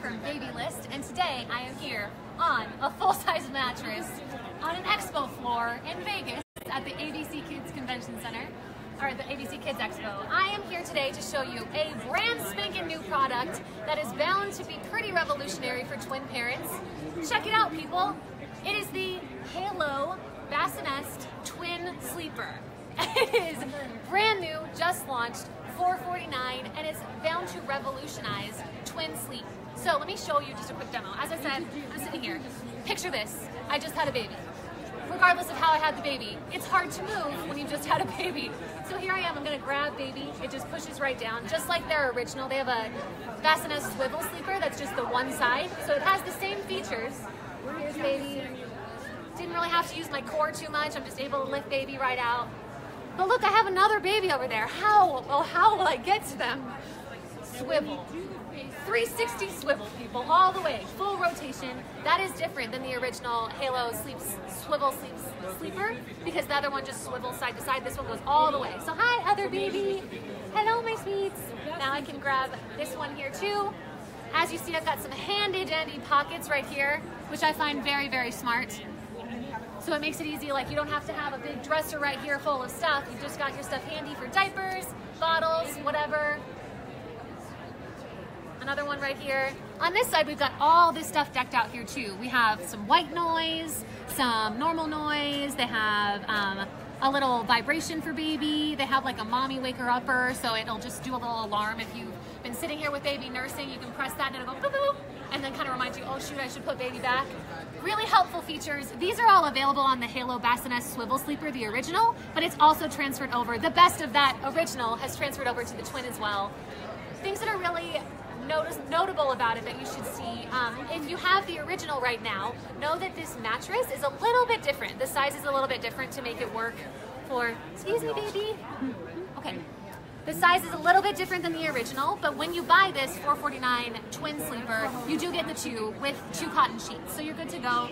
From Babylist, and today I am here on a full-size mattress on an expo floor in Vegas at the ABC Kids Convention Center, or the ABC Kids Expo. I am here today to show you a brand spanking new product that is bound to be pretty revolutionary for twin parents. Check it out, people. It is the Halo Bassinest Twin Sleeper. It is brand new, just launched, 449 and it's bound to revolutionize twin sleep. So let me show you just a quick demo. As I said, I'm sitting here. Picture this. I just had a baby. Regardless of how I had the baby, it's hard to move when you just had a baby. So here I am, I'm gonna grab baby. It just pushes right down, just like their original. They have a Bassinest swivel sleeper that's just the one side. So it has the same features. Here's baby. Didn't really have to use my core too much. I'm just able to lift baby right out. But look, I have another baby over there. How, oh, how will I get to them? Swivel. 360 swivel, people, all the way, full rotation. That is different than the original Halo sleeps, swivel sleeps sleeper because the other one just swivels side to side. This one goes all the way. So hi, other baby. Hello, my sweets. Now I can grab this one here too. As you see, I've got some handy dandy pockets right here, which I find very, very smart. So it makes it easy, like you don't have to have a big dresser right here full of stuff. You've just got your stuff handy for diapers, bottles, whatever. Another one right here. On this side, we've got all this stuff decked out here too. We have some white noise, some normal noise. They have um, a little vibration for baby. They have like a mommy waker upper, so it'll just do a little alarm. If you've been sitting here with baby nursing, you can press that and it'll go boop, boop, and then kind of remind you, oh shoot, I should put baby back. Really helpful features. These are all available on the Halo Bassinest Swivel Sleeper, the original, but it's also transferred over. The best of that original has transferred over to the twin as well. Things that are really notice, notable about it that you should see. Um, if you have the original right now, know that this mattress is a little bit different. The size is a little bit different to make it work for, excuse me baby. Okay. The size is a little bit different than the original, but when you buy this 449 twin sleeper, you do get the two with two cotton sheets. So you're good to go.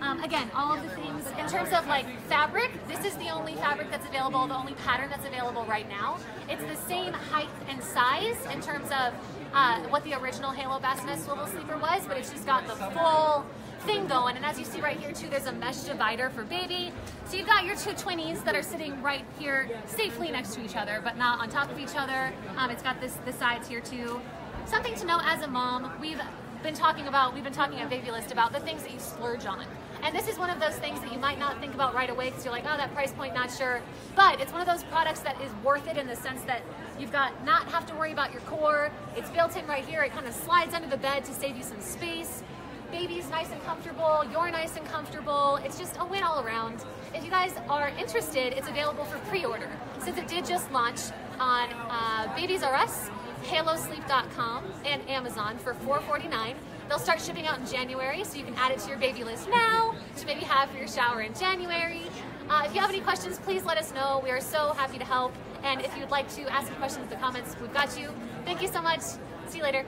Um, again, all of the things, in terms of like fabric, this is the only fabric that's available, the only pattern that's available right now. It's the same height and size in terms of uh, what the original Halo Bassinest swivel sleeper was, but it's just got the full thing going. And as you see right here too, there's a mesh divider for baby. So you've got your two twinnies that are sitting right here safely next to each other, but not on top of each other. Um, it's got this the sides here too. Something to know as a mom, we've been talking about, we've been talking at Babylist about the things that you splurge on. And this is one of those things that you might not think about right away because you're like, oh, that price point, not sure. But it's one of those products that is worth it in the sense that you've got not have to worry about your core. It's built in right here. It kind of slides under the bed to save you some space. Baby's nice and comfortable. You're nice and comfortable. It's just a win all around. If you guys are interested, it's available for pre-order. Since it did just launch on uh, Babies R Us, halosleep.com, and Amazon for $4.49. They'll start shipping out in January, so you can add it to your baby list now to maybe have for your shower in January. Uh, if you have any questions, please let us know. We are so happy to help. And if you'd like to ask some questions in the comments, we've got you. Thank you so much. See you later.